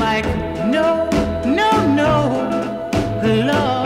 like, no, no, no, love.